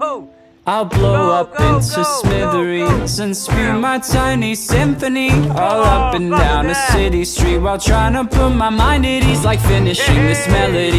Oh, I'll blow Go, up go, into go, smithereens and spew my tiny symphony all up and down a city street while trying to put my mind at ease, like finishing this melody.